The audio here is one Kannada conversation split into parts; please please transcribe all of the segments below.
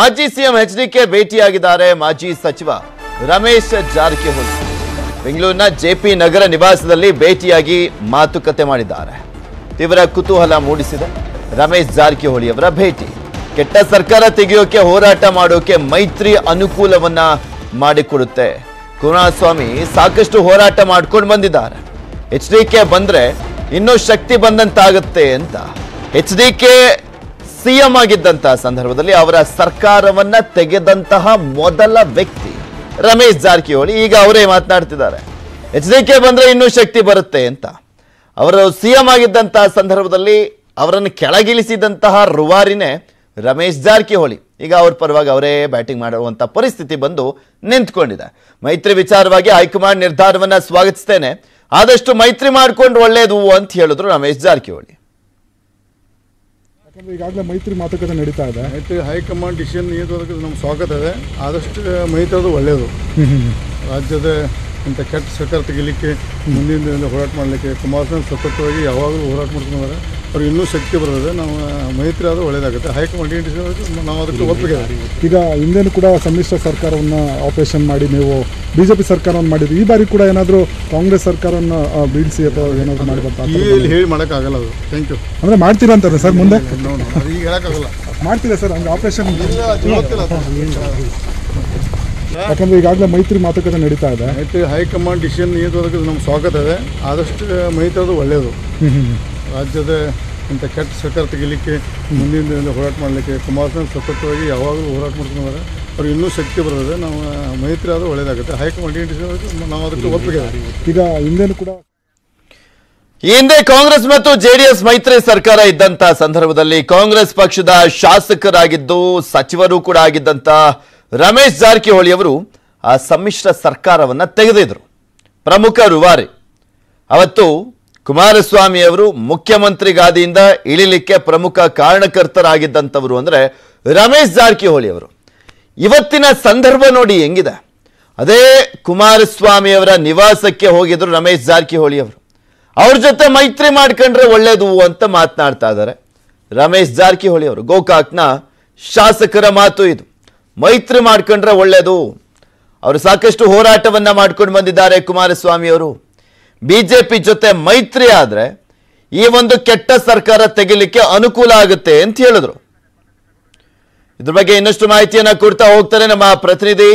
ಮಾಜಿ ಸಿಎಂ ಎಚ್ ಡಿ ಕೆ ಭೇಟಿಯಾಗಿದ್ದಾರೆ ಮಾಜಿ ಸಚಿವ ರಮೇಶ್ ಜಾರಕಿಹೊಳಿ. ಬೆಂಗಳೂರಿನ ಜೆಪಿ ನಗರ ನಿವಾಸದಲ್ಲಿ ಭೇಟಿಯಾಗಿ ಮಾತುಕತೆ ಮಾಡಿದ್ದಾರೆ. ತೀವ್ರ ಕುತೂಹಲ ಮೂಡಿಸಿದೆ ರಮೇಶ್ ಜಾರಕಿಹೊಳಿ ಅವರ ಭೇಟಿ. ಕೆಟ್ಟ ಸರ್ಕಾರ ತೆಗೆಯೋಕೆ, ಹೋರಾಟ ಮಾಡೋಕೆ ಮೈತ್ರಿ ಅನುಕೂಲವನ್ನ ಮಾಡಿಕೊಡುತ್ತೆ. ಕುಮಾರಸ್ವಾಮಿ ಸಾಕಷ್ಟು ಹೋರಾಟ ಮಾಡ್ಕೊಂಡು ಬಂದಿದ್ದಾರೆ. ಎಚ್ ಡಿ ಬಂದ್ರೆ ಇನ್ನೂ ಶಕ್ತಿ ಬಂದಂತಾಗುತ್ತೆ ಅಂತ. ಎಚ್ ಡಿ ಸಿಎಂ ಆಗಿದ್ದಂತಹ ಸಂದರ್ಭದಲ್ಲಿ ಅವರ ಸರ್ಕಾರವನ್ನ ತೆಗೆದಂತಹ ಮೊದಲ ವ್ಯಕ್ತಿ ರಮೇಶ್ ಜಾರಕಿಹೊಳಿ ಈಗ ಅವರೇ ಮಾತನಾಡ್ತಿದ್ದಾರೆ. ಎಚ್ ಡಿ ಕೆ ಬಂದ್ರೆ ಇನ್ನೂ ಶಕ್ತಿ ಬರುತ್ತೆ ಅಂತ. ಅವರು ಸಿಎಂ ಆಗಿದ್ದಂತಹ ಸಂದರ್ಭದಲ್ಲಿ ಅವರನ್ನು ಕೆಳಗಿಳಿಸಿದಂತಹ ರುವಾರಿನೇ ರಮೇಶ್ ಜಾರಕಿಹೊಳಿ. ಈಗ ಅವ್ರ ಪರವಾಗಿ ಅವರೇ ಬ್ಯಾಟಿಂಗ್ ಮಾಡುವಂತ ಪರಿಸ್ಥಿತಿ ಬಂದು ನಿಂತ್ಕೊಂಡಿದೆ. ಮೈತ್ರಿ ವಿಚಾರವಾಗಿ ಹೈಕಮಾಂಡ್ ನಿರ್ಧಾರವನ್ನ ಸ್ವಾಗತಿಸ್ತೇನೆ. ಆದಷ್ಟು ಮೈತ್ರಿ ಮಾಡ್ಕೊಂಡು ಒಳ್ಳೇದು ಅಂತ ಹೇಳಿದ್ರು ರಮೇಶ್ ಜಾರಕಿಹೊಳಿ. ಯಾಕಂದ್ರೆ ಈಗಾಗಲೇ ಮೈತ್ರಿ ಮಾತುಕತೆ ನಡೀತಾ ಇದೆ. ಮೈತ್ರಿ ಹೈಕಮಾಂಡ್ ಡಿಸಿಷನ್ ಏನು ನಮ್ಗೆ ಸ್ವಾಗತ ಇದೆ. ಆದಷ್ಟು ಮೈತ್ರಿ ಅದು ಒಳ್ಳೆಯದು ರಾಜ್ಯದ ಇಂಥ ಕೆಟ್ಟ ಸರ್ಕಾರ ತೆಗಿಲಿಕ್ಕೆ, ಮುಂದಿನ ಹೋರಾಟ ಮಾಡಲಿಕ್ಕೆ ಕುಮಾರಸ್ವಾಮಿ ಸತತವಾಗಿ ಯಾವಾಗಲೂ ಹೋರಾಟ ಮಾಡ್ಕೊಂಡಿದ್ದಾರೆ ಅವ್ರಿಗೆ ಇನ್ನೂ ಶಕ್ತಿ ಬರ್ತದೆ ನಾವು ಮೈತ್ರಿ ಆದರೂ ಒಳ್ಳೇದಾಗುತ್ತೆ. ಹೈಕಮಾಂಡ್ ನಾವು ಅದಕ್ಕೆ ಒಪ್ಪಿಗೆ. ಈಗ ಹಿಂದೇನು ಕೂಡ ಸಮ್ಮಿಶ್ರ ಸರ್ಕಾರವನ್ನು ಆಪರೇಷನ್ ಮಾಡಿ ನೀವು ಬಿ ಜೆ ಪಿ ಸರ್ಕಾರವನ್ನು ಮಾಡಿದ್ರಿ. ಈ ಬಾರಿ ಕೂಡ ಏನಾದರೂ ಕಾಂಗ್ರೆಸ್ ಸರ್ಕಾರವನ್ನು ಬೀಳಿಸಿ ಅಥವಾ ಏನಾದರೂ ಮಾಡಿ ಬರ್ತಾ ಈ ಇಲ್ಲಿ ಹೇಳಿ ಮಾಡೋಕ್ಕಾಗಲ್ಲ ಅದು. ಥ್ಯಾಂಕ್ ಯು ಅಂದರೆ ಮಾಡ್ತೀರಾ ಅಂತಾರೆ ಸರ್ ಮುಂದೆ? ಈಗ ಹೇಳೋಕ್ಕಾಗಲ್ಲ. ಮಾಡ್ತೀರಾ ಸರ್? ಹಂಗೆ ಆಪರೇಷನ್ ಯಾಕಂದರೆ ಈಗಾಗಲೇ ಮೈತ್ರಿ ಮಾತುಕತೆ ನಡೀತಾ ಇದೆ. ಮೈತ್ರಿ ಹೈಕಮಾಂಡ್ ಡಿಸಿಷನ್ ಏನು ಅದಕ್ಕೆ ನಮ್ಮ ಸ್ವಾಗತ ಇದೆ. ಆದಷ್ಟು ಮೈತ್ರಿ ಅದು ಒಳ್ಳೆಯದು ರಾಜ್ಯದ ಇಂಥ ಕೆಟ್ಟ ಸರ್ಕಾರ ತೆಗಿಲಿಕ್ಕೆ ಮುಂದಿನ ದಿನದಲ್ಲಿ ಹೋರಾಟ ಮಾಡಲಿಕ್ಕೆ ಕುಮಾರಸ್ವಾಮಿ ಸತತವಾಗಿ ಯಾವಾಗಲೂ ಹೋರಾಟ ಮಾಡ್ಕೊಂಡಿದ್ದಾರೆ ಅವ್ರಿಗೆ ಇನ್ನೂ ಶಕ್ತಿ ಬರ್ತದೆ ನಾವು ಮೈತ್ರಿ ಆದರೂ ಒಳ್ಳೇದಾಗುತ್ತೆ. ಹೈಕಮಾಂಡ್ ನಾವು ಅದಕ್ಕೆ ಒಪ್ಪಿಗೆ ಈಗ ಹಿಂದೆನೂ ಕೂಡ ಈ ಹಿಂದೆ ಕಾಂಗ್ರೆಸ್ ಮತ್ತು ಜೆಡಿಎಸ್ ಮೈತ್ರಿ ಸರ್ಕಾರ ಇದ್ದಂತ ಸಂದರ್ಭದಲ್ಲಿ ಕಾಂಗ್ರೆಸ್ ಪಕ್ಷದ ಶಾಸಕರಾಗಿದ್ದು ಸಚಿವರು ಕೂಡ ಆಗಿದ್ದಂತ ರಮೇಶ್ ಜಾರಕಿಹೊಳಿ ಅವರು ಆ ಸಮ್ಮಿಶ್ರ ಸರ್ಕಾರವನ್ನ ತೆಗೆದಿದ್ರು. ಪ್ರಮುಖ ರುವಾರಿ. ಅವತ್ತು ಕುಮಾರಸ್ವಾಮಿ ಅವರು ಮುಖ್ಯಮಂತ್ರಿ ಗಾದಿಯಿಂದ ಇಳಿಲಿಕ್ಕೆ ಪ್ರಮುಖ ಕಾರಣಕರ್ತರಾಗಿದ್ದಂಥವರು ಅಂದರೆ ರಮೇಶ್ ಜಾರಕಿಹೊಳಿ ಅವರು. ಇವತ್ತಿನ ಸಂದರ್ಭ ನೋಡಿ ಹೆಂಗಿದೆ. ಅದೇ ಕುಮಾರಸ್ವಾಮಿಯವರ ನಿವಾಸಕ್ಕೆ ಹೋಗಿದ್ರು ರಮೇಶ್ ಜಾರಕಿಹೊಳಿ ಅವರು. ಅವ್ರ ಜೊತೆ ಮೈತ್ರಿ ಮಾಡ್ಕೊಂಡ್ರೆ ಒಳ್ಳೇದು ಅಂತ ಮಾತನಾಡ್ತಾ ಇದ್ದಾರೆ ರಮೇಶ್ ಜಾರಕಿಹೊಳಿ ಅವರು. ಗೋಕಾಕ್ನ ಶಾಸಕರ ಮಾತು ಇದು. ಮೈತ್ರಿ ಮಾಡ್ಕೊಂಡ್ರೆ ಒಳ್ಳೇದು. ಅವರು ಸಾಕಷ್ಟು ಹೋರಾಟವನ್ನ ಮಾಡ್ಕೊಂಡು ಬಂದಿದ್ದಾರೆ ಕುಮಾರಸ್ವಾಮಿ ಜೆ ಜೊತೆ ಮೈತ್ರಿ ಆದರೆ ಈ ಒಂದು ಕೆಟ್ಟ ಸರ್ಕಾರ ತೆಗಿಲಿಕ್ಕೆ ಅನುಕೂಲ ಆಗುತ್ತೆ ಅಂತ ಹೇಳಿದ್ರು. ಇದ್ರ ಬಗ್ಗೆ ಇನ್ನಷ್ಟು ಮಾಹಿತಿಯನ್ನ ಕೊಡ್ತಾ ಹೋಗ್ತಾರೆ ನಮ್ಮ ಪ್ರತಿನಿಧಿ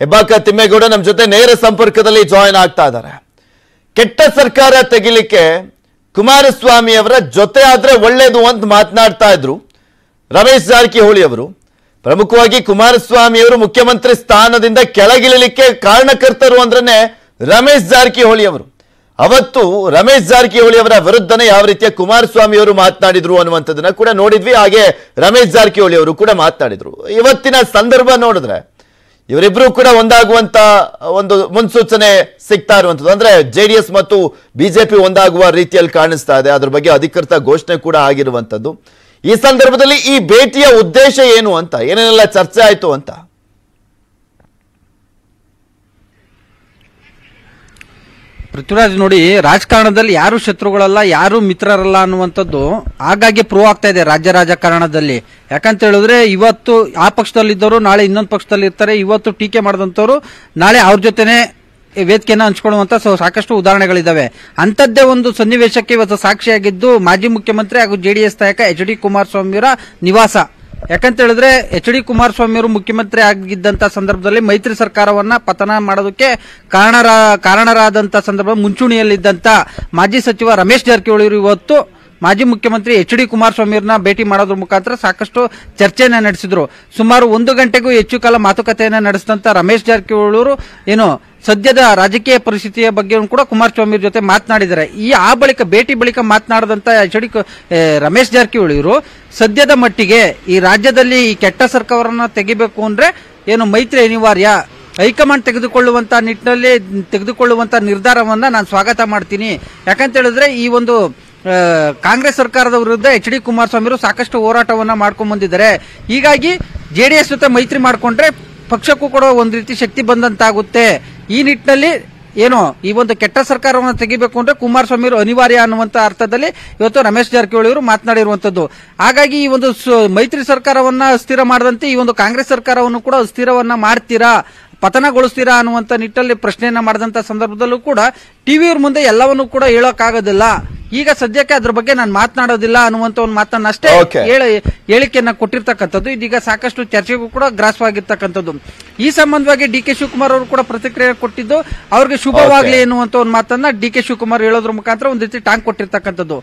ಹೆಬ್ಬಾಕ ತಿಮ್ಮೇಗೌಡ. ನಮ್ಮ ಜೊತೆ ನೇರ ಸಂಪರ್ಕದಲ್ಲಿ ಜಾಯಿನ್ ಆಗ್ತಾ ಇದ್ದಾರೆ. ಕೆಟ್ಟ ಸರ್ಕಾರ ತೆಗಿಲಿಕ್ಕೆ ಕುಮಾರಸ್ವಾಮಿ ಅವರ ಜೊತೆ ಆದ್ರೆ ಒಳ್ಳೇದು ಅಂತ ಮಾತನಾಡ್ತಾ ಇದ್ರು ರಮೇಶ್ ಜಾರಕಿಹೊಳಿ ಅವರು. ಪ್ರಮುಖವಾಗಿ ಕುಮಾರಸ್ವಾಮಿ ಅವರು ಮುಖ್ಯಮಂತ್ರಿ ಸ್ಥಾನದಿಂದ ಕೆಳಗಿಳಲಿಕ್ಕೆ ಕಾರಣಕರ್ತರು ಅಂದ್ರೆ ರಮೇಶ್ ಜಾರಕಿಹೊಳಿ ಅವರು. ಅವತ್ತು ರಮೇಶ್ ಜಾರಕಿಹೊಳಿ ಅವರ ವಿರುದ್ಧನೇ ಯಾವ ರೀತಿಯ ಕುಮಾರಸ್ವಾಮಿ ಅವರು ಮಾತನಾಡಿದ್ರು ಅನ್ನುವಂಥದ್ದನ್ನ ಕೂಡ ನೋಡಿದ್ವಿ. ಹಾಗೆ ರಮೇಶ್ ಜಾರಕಿಹೊಳಿ ಅವರು ಕೂಡ ಮಾತನಾಡಿದ್ರು. ಇವತ್ತಿನ ಸಂದರ್ಭ ನೋಡಿದ್ರೆ ಇವರಿಬ್ರು ಕೂಡ ಒಂದಾಗುವಂತ ಒಂದು ಮುನ್ಸೂಚನೆ ಸಿಗ್ತಾ ಇರುವಂಥದ್ದು. ಅಂದ್ರೆ ಜೆಡಿಎಸ್ ಮತ್ತು ಬಿಜೆಪಿ ಒಂದಾಗುವ ರೀತಿಯಲ್ಲಿ ಕಾಣಿಸ್ತಾ ಇದೆ. ಅದ್ರ ಬಗ್ಗೆ ಅಧಿಕೃತ ಘೋಷಣೆ ಕೂಡ ಆಗಿರುವಂತದ್ದು ಈ ಸಂದರ್ಭದಲ್ಲಿ ಈ ಭೇಟಿಯ ಉದ್ದೇಶ ಏನು ಅಂತ, ಏನೇನೆಲ್ಲ ಚರ್ಚೆ ಆಯ್ತು ಅಂತ? ಪೃಥ್ವಿರಾಜ್ ನೋಡಿ, ರಾಜಕಾರಣದಲ್ಲಿ ಯಾರು ಶತ್ರುಗಳಲ್ಲ, ಯಾರು ಮಿತ್ರರಲ್ಲ ಅನ್ನುವಂಥದ್ದು ಆಗಾಗ್ಗೆ ಪ್ರೂವ್ ಆಗ್ತಾ ಇದೆ ರಾಜ್ಯ ರಾಜಕಾರಣದಲ್ಲಿ. ಯಾಕಂತ ಹೇಳಿದ್ರೆ, ಇವತ್ತು ಆ ಪಕ್ಷದಲ್ಲಿದ್ದವರು, ನಾಳೆ ಇನ್ನೊಂದು ಪಕ್ಷದಲ್ಲಿ ಇರ್ತಾರೆ. ಇವತ್ತು ಟೀಕೆ ಮಾಡಿದಂಥವ್ರು ನಾಳೆ ಅವ್ರ ಜೊತೆನೆ ವೇದಿಕೆಯನ್ನು ಹಂಚ್ಕೊಳ್ಳುವಂತ ಸಾಕಷ್ಟು ಉದಾಹರಣೆಗಳಿದ್ದಾವೆ ಅಂಥದ್ದೇ ಒಂದು ಸನ್ನಿವೇಶಕ್ಕೆ ಇವತ್ತು ಸಾಕ್ಷಿಯಾಗಿದ್ದು ಮಾಜಿ ಮುಖ್ಯಮಂತ್ರಿ ಹಾಗೂ ಜೆಡಿಎಸ್ ನಾಯಕ ಎಚ್ ಡಿ ಕುಮಾರಸ್ವಾಮಿಯವರ ನಿವಾಸ. ಯಾಕಂತ ಹೇಳಿದ್ರೆ ಎಚ್ ಡಿ ಕುಮಾರಸ್ವಾಮಿ ಅವರು ಮುಖ್ಯಮಂತ್ರಿ ಆಗಿದ್ದಂತ ಸಂದರ್ಭದಲ್ಲಿ ಮೈತ್ರಿ ಸರ್ಕಾರವನ್ನ ಪತನ ಮಾಡೋದಕ್ಕೆ ಕಾರಣರ ಕಾರಣರಾದಂತ ಸಂದರ್ಭ ಮುಂಚೂಣಿಯಲ್ಲಿದ್ದಂತ ಮಾಜಿ ಸಚಿವ ರಮೇಶ್ ಜಾರಕಿಹೊಳಿ ಇವತ್ತು ಮಾಜಿ ಮುಖ್ಯಮಂತ್ರಿ ಎಚ್ ಡಿ ಕುಮಾರಸ್ವಾಮಿಯವ್ರನ್ನ ಭೇಟಿ ಮಾಡೋದ್ರ ಮುಖಾಂತರ ಸಾಕಷ್ಟು ಚರ್ಚೆಯನ್ನ ನಡೆಸಿದ್ರು. ಸುಮಾರು ಒಂದು ಗಂಟೆಗೂ ಹೆಚ್ಚು ಕಾಲ ಮಾತುಕತೆಯನ್ನ ನಡೆಸಿದಂತ ರಮೇಶ್ ಜಾರಕಿಹೊಳಿ ಅವರು ಏನು ಸದ್ಯದ ರಾಜಕೀಯ ಪರಿಸ್ಥಿತಿಯ ಬಗ್ಗೆ ಕೂಡ ಕುಮಾರಸ್ವಾಮಿ ಜೊತೆ ಮಾತನಾಡಿದ್ದಾರೆ. ಈ ಆ ಬಳಿಕ ಭೇಟಿ ಬಳಿಕ ಮಾತನಾಡಿದಂತ ಎಚ್ ಡಿ ರಮೇಶ್ ಜಾರಕಿಹೊಳಿ ಅವರು ಸದ್ಯದ ಮಟ್ಟಿಗೆ ಈ ರಾಜ್ಯದಲ್ಲಿ ಈ ಕೆಟ್ಟ ಸರ್ಕಾರವನ್ನ ತೆಗಿಬೇಕು ಅಂದ್ರೆ ಏನು ಮೈತ್ರಿ ಅನಿವಾರ್ಯ? ಹೈಕಮಾಂಡ್ ತೆಗೆದುಕೊಳ್ಳುವಂತ ನಿಟ್ಟಿನಲ್ಲಿ ತೆಗೆದುಕೊಳ್ಳುವಂತ ನಿರ್ಧಾರವನ್ನ ನಾನು ಸ್ವಾಗತ ಮಾಡ್ತೀನಿ. ಯಾಕಂತ ಹೇಳಿದ್ರೆ ಈ ಒಂದು ಕಾಂಗ್ರೆಸ್ ಸರ್ಕಾರದ ವಿರುದ್ಧ ಎಚ್ ಡಿ ಕುಮಾರಸ್ವಾಮಿ ಸಾಕಷ್ಟು ಹೋರಾಟವನ್ನ ಮಾಡ್ಕೊಂಡ್ ಬಂದಿದ್ದಾರೆ. ಹೀಗಾಗಿ ಜೆಡಿಎಸ್ ಜೊತೆ ಮೈತ್ರಿ ಮಾಡಿಕೊಂಡ್ರೆ ಪಕ್ಷಕ್ಕೂ ಕೂಡ ಒಂದು ರೀತಿ ಶಕ್ತಿ ಬಂದಂತಾಗುತ್ತೆ. ಈ ನಿಟ್ಟಿನಲ್ಲಿ ಏನು, ಈ ಒಂದು ಕೆಟ್ಟ ಸರ್ಕಾರವನ್ನು ತೆಗಿಬೇಕು ಅಂದ್ರೆ ಕುಮಾರಸ್ವಾಮಿ ಅನಿವಾರ್ಯ ಅನ್ನುವಂತ ಅರ್ಥದಲ್ಲಿ ಇವತ್ತು ರಮೇಶ್ ಜಾರಕಿಹೊಳಿ ಅವರು ಮಾತನಾಡಿರುವಂತದ್ದು. ಹಾಗಾಗಿ ಈ ಒಂದು ಮೈತ್ರಿ ಸರ್ಕಾರವನ್ನ ಅಸ್ಥಿರ ಮಾಡದಂತೆ ಈ ಒಂದು ಕಾಂಗ್ರೆಸ್ ಸರ್ಕಾರವನ್ನು ಕೂಡ ಅಸ್ಥಿರವನ್ನ ಮಾಡ್ತೀರಾ, ಪತನಗೊಳಿಸ್ತೀರಾ ಅನ್ನುವಂತ ನಿಟ್ಟಲ್ಲಿ ಪ್ರಶ್ನೆಯನ್ನ ಮಾಡಿದಂತ ಸಂದರ್ಭದಲ್ಲೂ ಕೂಡ ಟಿವಿಯವ್ರ ಮುಂದೆ ಎಲ್ಲವನ್ನೂ ಕೂಡ ಹೇಳೋಕ್ಕಾಗೋದಿಲ್ಲ. ಈಗ ಸದ್ಯಕ್ಕೆ ಅದ್ರ ಬಗ್ಗೆ ನಾನು ಮಾತನಾಡೋದಿಲ್ಲ ಅನ್ನುವಂತ ಒಂದು ಮಾತನ್ನ ಅಷ್ಟೇ ಹೇಳಿಕೆಯನ್ನ ಕೊಟ್ಟಿರ್ತಕ್ಕಂಥದ್ದು. ಇದೀಗ ಸಾಕಷ್ಟು ಚರ್ಚೆಗೂ ಕೂಡ ಗ್ರಾಸವಾಗಿರ್ತಕ್ಕಂಥದ್ದು. ಈ ಸಂಬಂಧವಾಗಿ ಡಿ ಕೆ ಶಿವಕುಮಾರ್ ಅವರು ಕೂಡ ಪ್ರತಿಕ್ರಿಯೆ ಕೊಟ್ಟಿದ್ದು ಅವ್ರಿಗೆ ಶುಭವಾಗ್ಲಿ ಎನ್ನುವಂತ ಒಂದು ಮಾತನ್ನ ಡಿ ಕೆ ಶಿವಕುಮಾರ್ ಹೇಳೋದ್ರ ಮುಖಾಂತರ ಒಂದ್ ರೀತಿ ಟಾಂಗ್ ಕೊಟ್ಟಿರ್ತಕ್ಕಂಥದ್ದು.